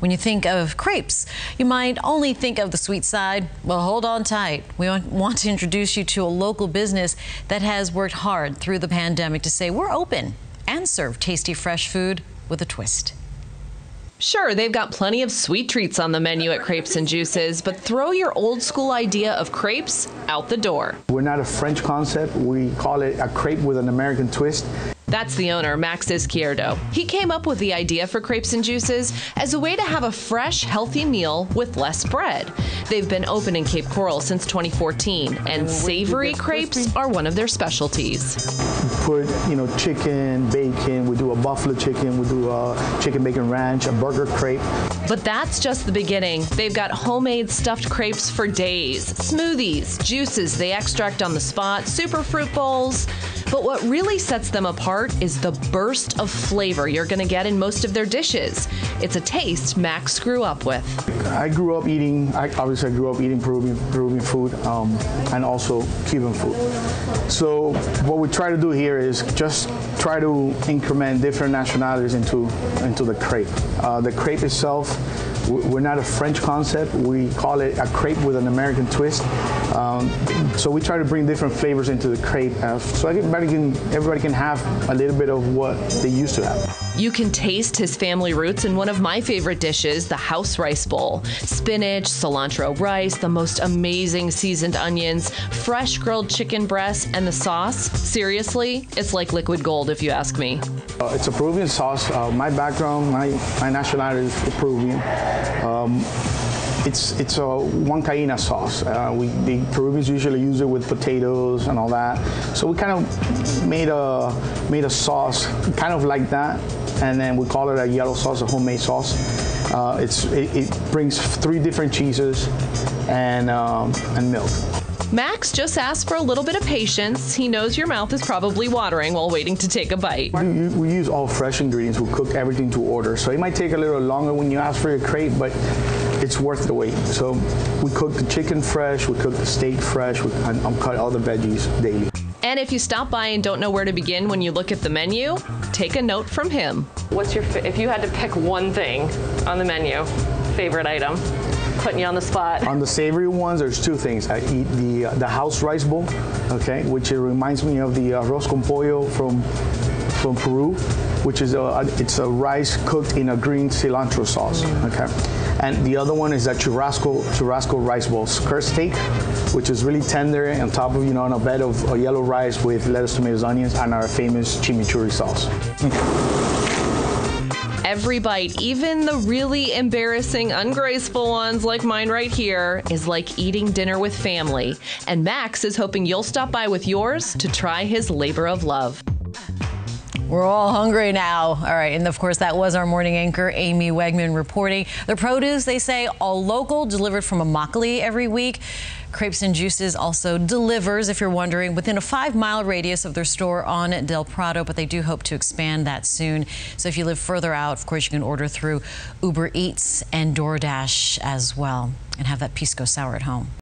When you think of crepes, you might only think of the sweet side. Well, hold on tight. We want to introduce you to a local business that has worked hard through the pandemic to say we're open and serve tasty fresh food with a twist. Sure, they've got plenty of sweet treats on the menu at Kreips and Juices, but throw your old school idea of crepes out the door. We're not a French concept. We call it a crepe with an American twist. That's the owner, Max Izquierdo. He came up with the idea for Kreips and Juices as a way to have a fresh, healthy meal with less bread. They've been open in Cape Coral since 2014, and savory crepes are one of their specialties. Put, you know, chicken, bacon, we do a buffalo chicken, we do a chicken bacon ranch, a burger crepe. But that's just the beginning. They've got homemade stuffed crepes for days, smoothies, juices they extract on the spot, super fruit bowls. But what really sets them apart is the burst of flavor you're going to get in most of their dishes. It's a taste Max grew up with. I grew up eating, I, obviously I grew up eating Peruvian, Peruvian food um, and also Cuban food. So what we try to do here is just try to increment different nationalities into, into the crepe. Uh, the crepe itself we're not a French concept. We call it a crepe with an American twist. Um, so we try to bring different flavors into the crepe uh, so everybody can, everybody can have a little bit of what they used to have. You can taste his family roots in one of my favorite dishes, the house rice bowl. Spinach, cilantro rice, the most amazing seasoned onions, fresh grilled chicken breasts, and the sauce. Seriously, it's like liquid gold if you ask me. Uh, it's a Peruvian sauce. Uh, my background, my, my nationality is Peruvian. Um, it's it's a huancaina sauce. Uh, we the Peruvians usually use it with potatoes and all that. So we kind of made a made a sauce kind of like that, and then we call it a yellow sauce, a homemade sauce. Uh, it's it, it, brings three different cheeses and um, and milk. Max just asked for a little bit of patience. He knows your mouth is probably watering while waiting to take a bite. We, we use all fresh ingredients. We cook everything to order. So it might take a little longer when you ask for your crepe, but it's worth the wait. So we cook the chicken fresh, we cook the steak fresh, we cut all the veggies daily. And if you stop by and don't know where to begin when you look at the menu, take a note from him. What's your, if you had to pick one thing on the menu, favorite item? Putting you on the spot. On the savory ones, there's two things. I eat the uh, the house rice bowl, okay, which it reminds me of the uh, arroz con pollo from from Peru, which is a it's a rice cooked in a green cilantro sauce, mm. okay. And the other one is that churrasco churrasco rice bowl, skirt steak, which is really tender on top of you know on a bed of yellow rice with lettuce, tomatoes, onions, and our famous chimichurri sauce. Okay every bite, even the really embarrassing, ungraceful ones like mine right here, is like eating dinner with family. And Max is hoping you'll stop by with yours to try his labor of love. We're all hungry now. All right, and of course, that was our morning anchor, Amy Wegman, reporting. The produce, they say, all local, delivered from Immokalee every week. Kreips and Juices also delivers, if you're wondering, within a five mile radius of their store on Del Prado, but they do hope to expand that soon. So if you live further out, of course, you can order through Uber Eats and DoorDash as well and have that pisco sour at home.